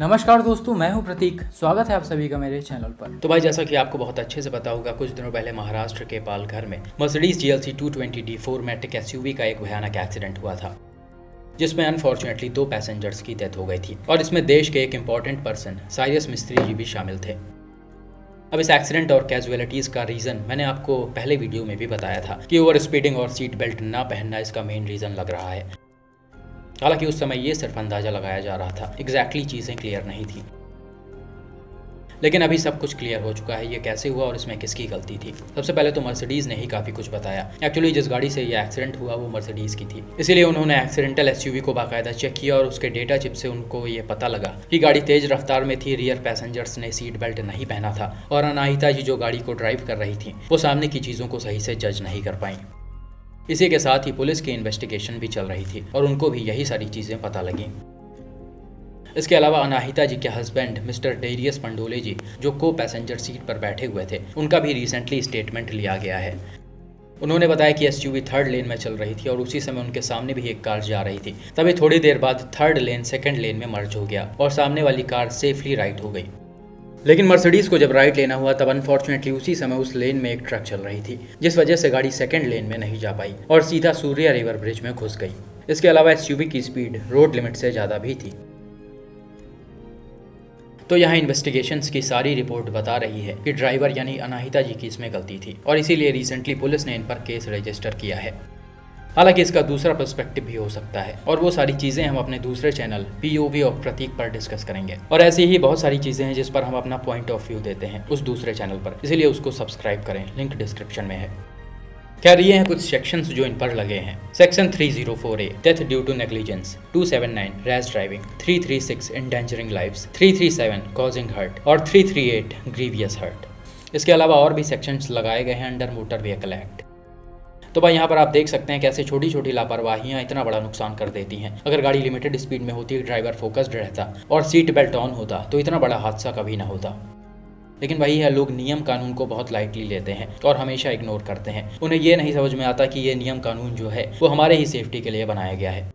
नमस्कार दोस्तों, मैं हूँ प्रतीक। स्वागत है आप सभी का मेरे चैनल पर। तो भाई, जैसा कि आपको बहुत अच्छे से पता होगा, कुछ दिनों पहले महाराष्ट्र के पालघर में Mercedes GLC 220 D four matic SUV का एक भयानक एक्सीडेंट हुआ था, जिसमें अनफॉर्चुनेटली दो पैसेंजर्स की डेथ हो गई थी और इसमें देश के एक इंपॉर्टेंट पर्सन साइरस मिस्त्री जी भी शामिल थे। अब इस एक्सीडेंट और कैजुअलिटीज का रीजन मैंने आपको पहले वीडियो में भी बताया था कि ओवर स्पीडिंग और सीट बेल्ट ना पहनना इसका मेन रीजन लग रहा है। हालाँकि उस समय ये सिर्फ़ अंदाज़ा लगाया जा रहा था एग्जैक्टली exactly चीज़ें क्लियर नहीं थी। लेकिन अभी सब कुछ क्लियर हो चुका है, ये कैसे हुआ और इसमें किसकी गलती थी? सबसे पहले तो मर्सिडीज़ ने ही काफ़ी कुछ बताया। एक्चुअली जिस गाड़ी से ये एक्सीडेंट हुआ, वो मर्सिडीज़ की थी। इसीलिए उन्होंने एक्सीडेंटल एसयूवी को बाकायदा चेक किया और उसके डेटा चिप से उनको ये पता लगा कि गाड़ी तेज रफ्तार में थी रियर पैसेंजर्स ने सीट बेल्ट नहीं पहना था और अनाहिता जी जो गाड़ी को ड्राइव कर रही थी, वो सामने की चीज़ों को सही से जज नहीं कर पाई। इसी के साथ ही पुलिस की इन्वेस्टिगेशन भी चल रही थी और उनको भी यही सारी चीज़ें पता लगी। इसके अलावा अनाहिता जी के हस्बैंड मिस्टर डेरियस पंडोले जी, जो को पैसेंजर सीट पर बैठे हुए थे, उनका भी रिसेंटली स्टेटमेंट लिया गया है। उन्होंने बताया कि एसयूवी थर्ड लेन में चल रही थी और उसी समय उनके सामने भी एक कार जा रही थी। तभी थोड़ी देर बाद थर्ड लेन सेकंड लेन में मर्ज हो गया और सामने वाली कार सेफली राइट हो गई। लेकिन मर्सिडीज को जब राइट लेना हुआ, तब अनफॉर्चुनेटली उसी समय उस लेन में एक ट्रक चल रही थी, जिस वजह से गाड़ी सेकंड लेन में नहीं जा पाई और सीधा सूर्या रिवर ब्रिज में घुस गई। इसके अलावा एस की स्पीड रोड लिमिट से ज़्यादा भी थी। तो यहाँ इन्वेस्टिगेशंस की सारी रिपोर्ट बता रही है कि ड्राइवर यानी अनाहिता जी की इसमें गलती थी और इसीलिए रिसेंटली पुलिस ने इन पर केस रजिस्टर किया है। हालाँकि इसका दूसरा पर्सपेक्टिव भी हो सकता है और वो सारी चीज़ें हम अपने दूसरे चैनल पीओवी और प्रतीक पर डिस्कस करेंगे। और ऐसी ही बहुत सारी चीज़ें हैं जिस पर हम अपना पॉइंट ऑफ़ व्यू देते हैं उस दूसरे चैनल पर। इसलिए उसको सब्सक्राइब करें लिंक डिस्क्रिप्शन में है। खैर ये हैं कुछ सेक्शंस जो इन पर लगे हैं? Section 304 A death due to negligence 279 rash driving 336 endangering lives 337 causing hurt और 338 ग्रीवियस हर्ट इसके अलावा और भी सेक्शंस लगाए गए हैं अंडर मोटर व्हीकल एक्ट तो भाई यहाँ पर आप देख सकते हैं कैसे छोटी छोटी लापरवाहियाँ इतना बड़ा नुकसान कर देती हैं। अगर गाड़ी लिमिटेड स्पीड में होती ड्राइवर फोकस्ड रहता और सीट बेल्ट ऑन होता तो इतना बड़ा हादसा कभी ना होता। लेकिन भाई यह लोग नियम कानून को बहुत लाइटली लेते हैं और हमेशा इग्नोर करते हैं। उन्हें यह नहीं समझ में आता कि ये नियम कानून जो है, वो हमारे ही सेफ्टी के लिए बनाया गया है।